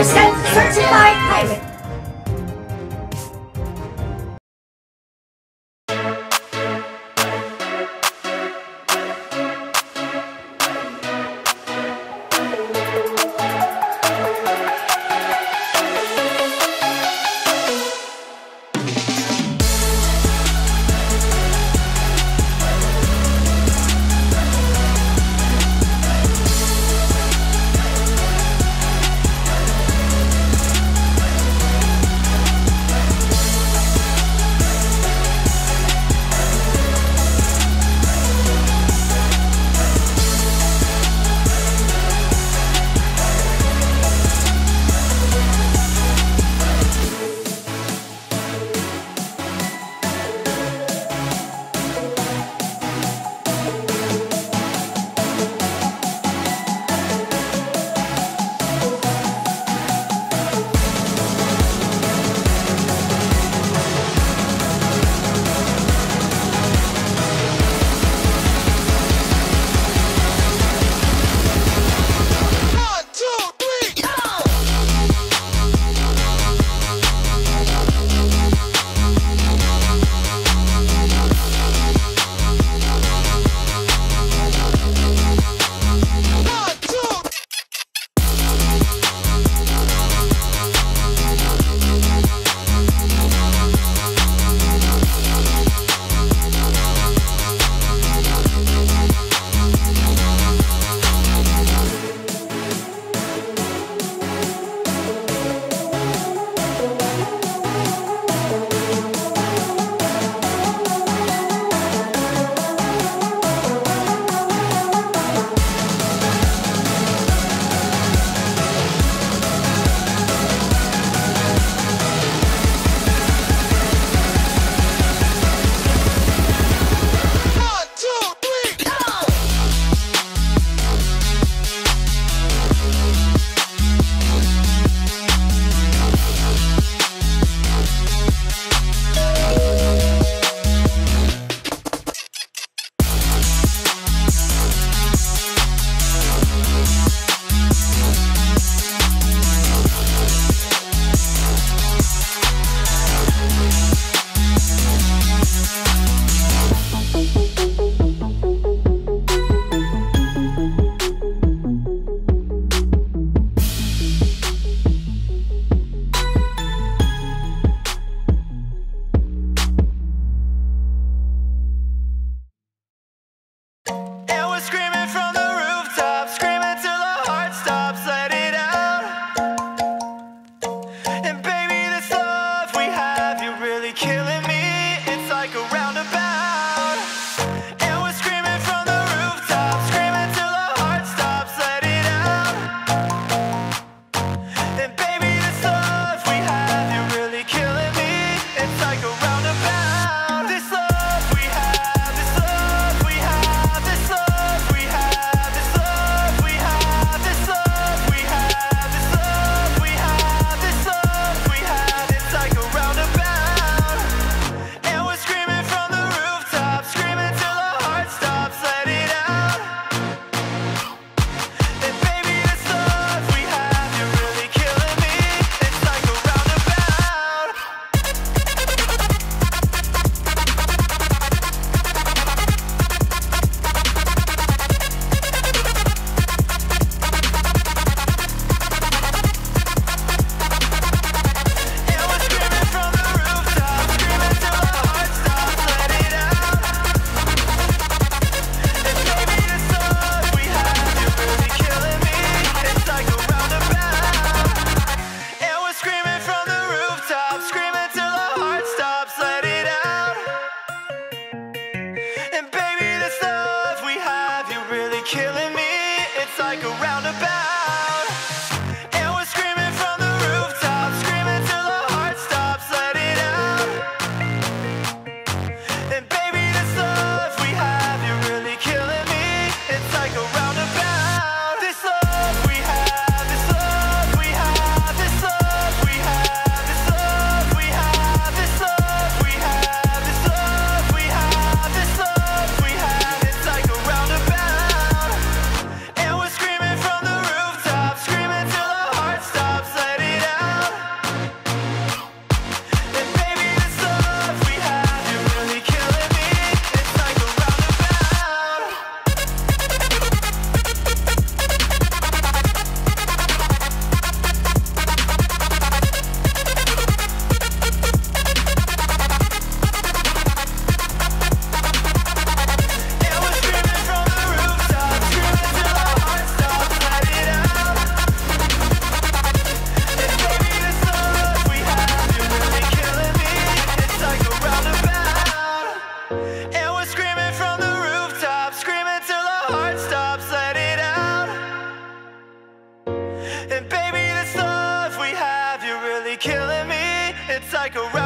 Sent, searching my pirate. look around. Like a